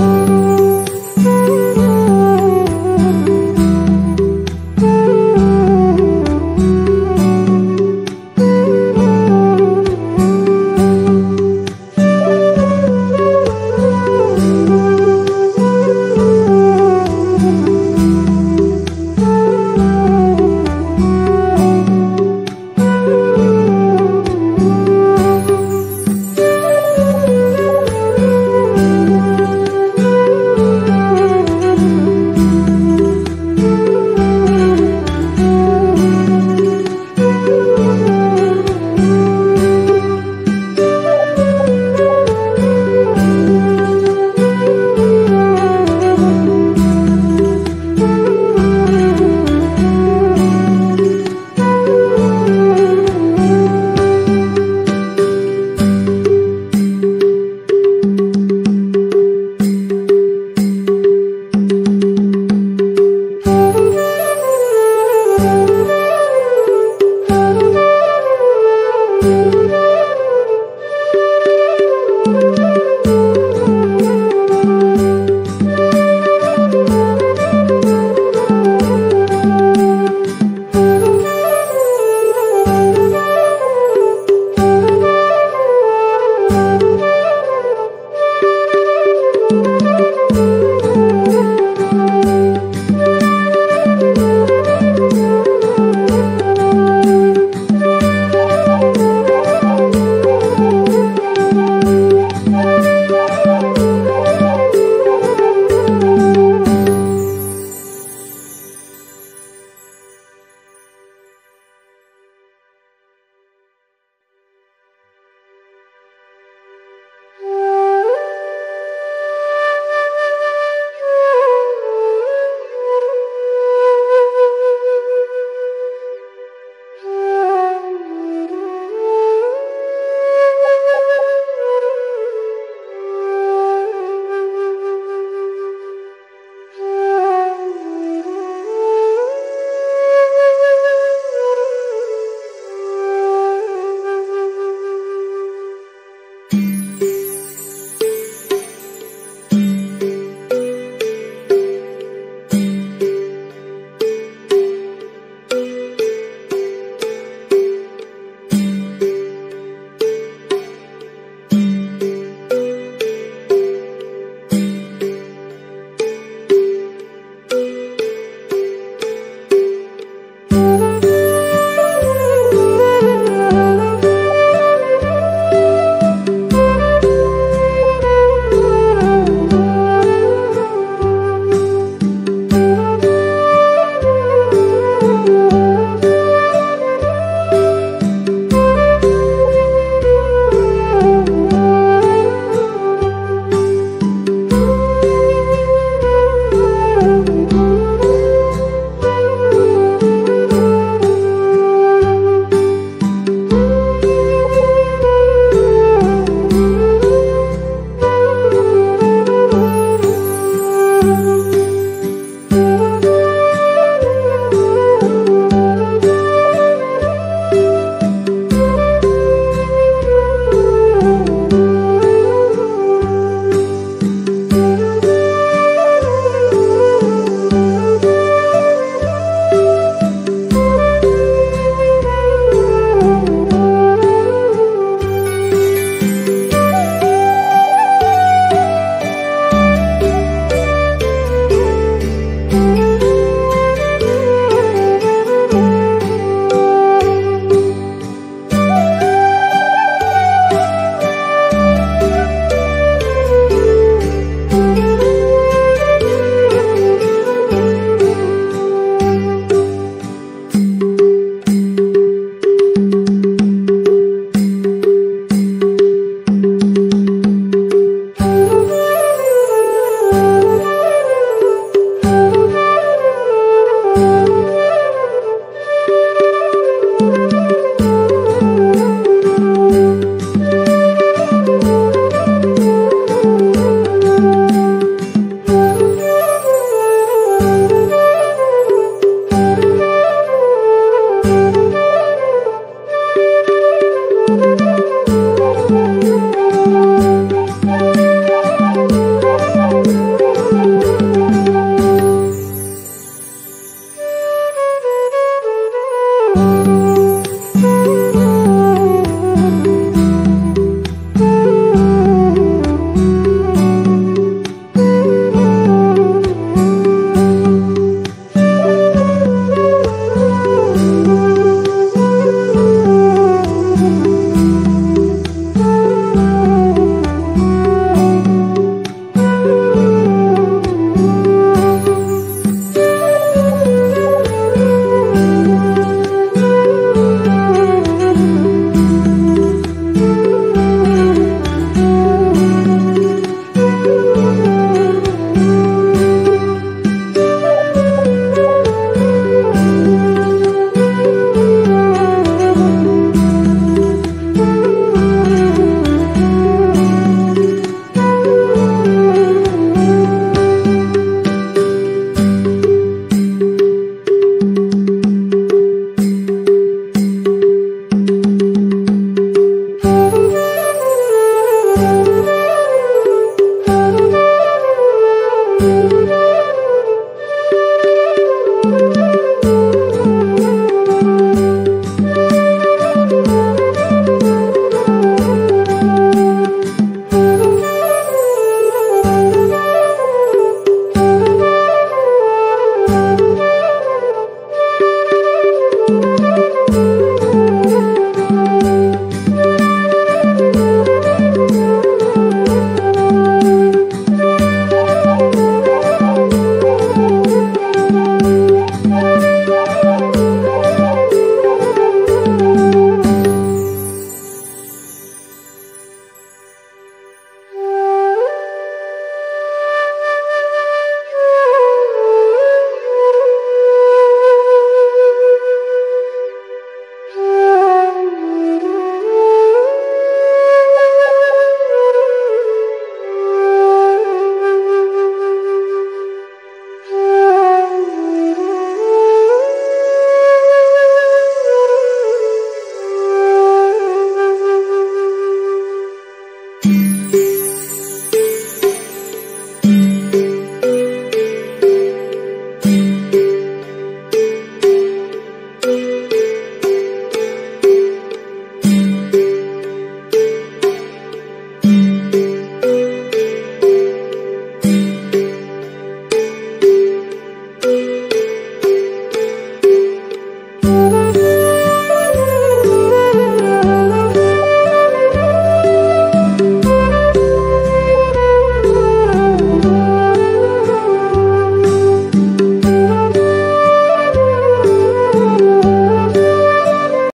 Ooh.